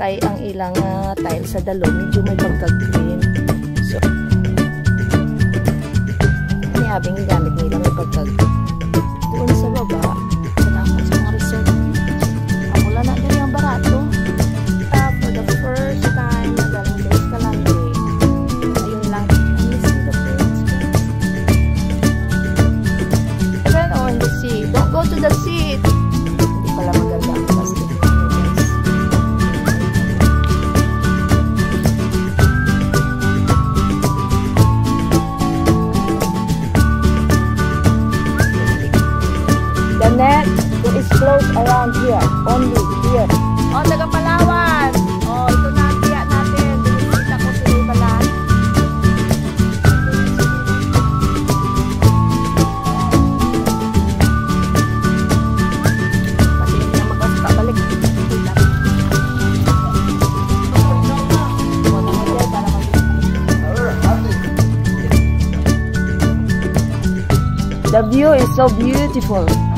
kay ang ilang uh, tile sa dalo medyo may pagka-green. So, may habing gamit nila may pagka around here. Only here. Oh, taga Palawan. Oh, ito na ang tiya natin. Binisita ko si Balan. Pati hindi na magkasta balik. Kita. Wala mo dyan The view is so beautiful.